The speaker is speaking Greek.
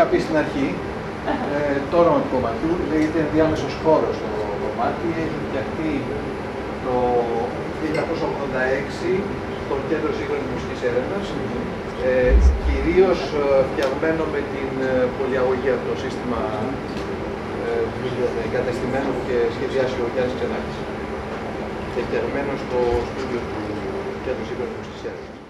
Να πει, είχα πει στην αρχή, ε, το όνομα του κομματιού λέγεται ενδιάμεσο χώρος στο κομμάτι. Έχει φτιαχτεί το 1986 στο Κέντρο Σύγχρονης Μουσικής Έρευνας. Ε, Κυρίως ε, φτιαγμένο με την ε, πολυαγωγή από το σύστημα ε, εγκατεστημένο και σχεδιάσει ο Γιάννης Ξενάκης. Και φτιαγμένο στο στούντιο του Κέντρου Σύγχρονης Μουσικής Έρευνας.